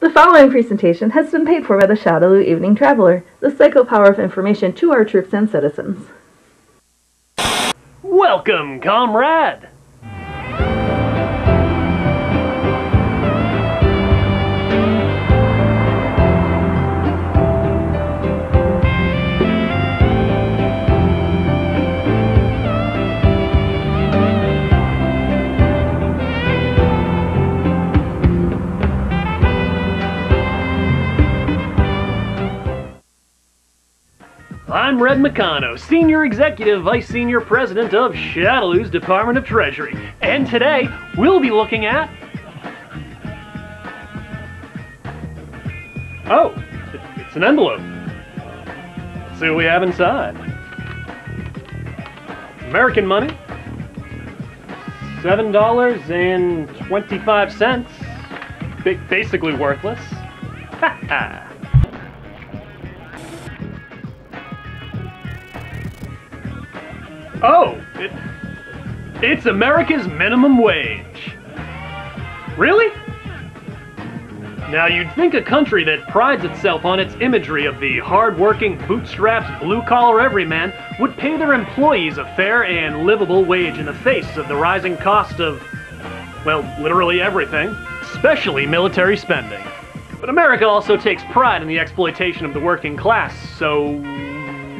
The following presentation has been paid for by the Shadaloo Evening Traveler, the psycho power of information to our troops and citizens. Welcome, comrade! I'm Red Meccano, Senior Executive Vice Senior President of Shadaloo's Department of Treasury. And today, we'll be looking at... Oh, it's an envelope. Let's see what we have inside. American money. $7.25. Basically worthless. Ha ha. Oh, it, it's America's minimum wage. Really? Now, you'd think a country that prides itself on its imagery of the hard-working, bootstrapped, blue-collar everyman would pay their employees a fair and livable wage in the face of the rising cost of, well, literally everything, especially military spending. But America also takes pride in the exploitation of the working class, so...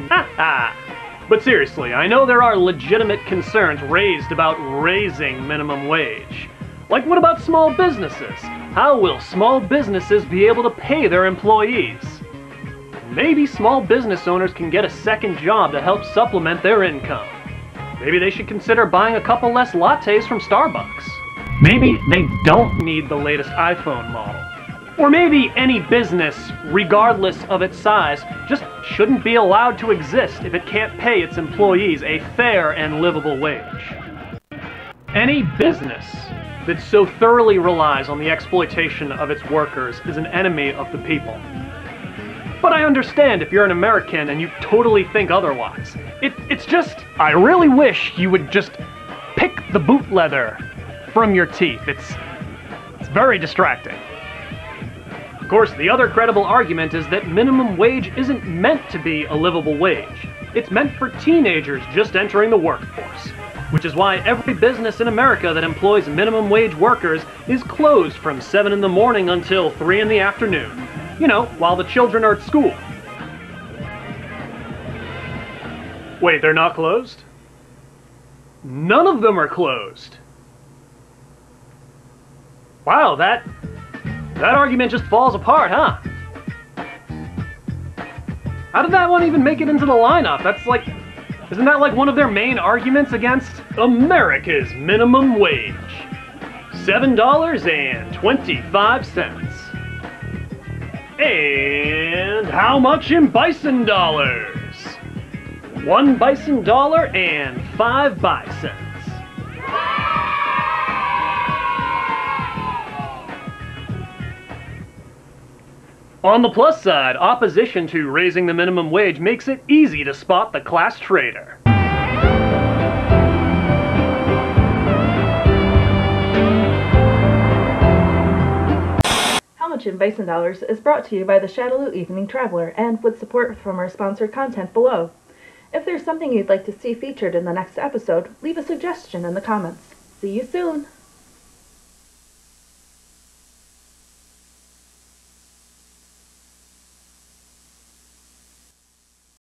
Ha ha! But seriously, I know there are legitimate concerns raised about raising minimum wage. Like, what about small businesses? How will small businesses be able to pay their employees? Maybe small business owners can get a second job to help supplement their income. Maybe they should consider buying a couple less lattes from Starbucks. Maybe they don't need the latest iPhone model. Or maybe any business, regardless of its size, just shouldn't be allowed to exist if it can't pay its employees a fair and livable wage. Any business that so thoroughly relies on the exploitation of its workers is an enemy of the people. But I understand if you're an American and you totally think otherwise. It, it's just, I really wish you would just pick the boot leather from your teeth. It's, it's very distracting. Of course, the other credible argument is that minimum wage isn't meant to be a livable wage. It's meant for teenagers just entering the workforce. Which is why every business in America that employs minimum wage workers is closed from 7 in the morning until 3 in the afternoon. You know, while the children are at school. Wait, they're not closed? None of them are closed. Wow, that that argument just falls apart, huh? How did that one even make it into the lineup? That's like, isn't that like one of their main arguments against America's minimum wage? $7.25. And how much in bison dollars? One bison dollar and five bisons. On the plus side, opposition to raising the minimum wage makes it easy to spot the class traitor. How Much in Bison Dollars is brought to you by the Shadaloo Evening Traveler and with support from our sponsored content below. If there's something you'd like to see featured in the next episode, leave a suggestion in the comments. See you soon!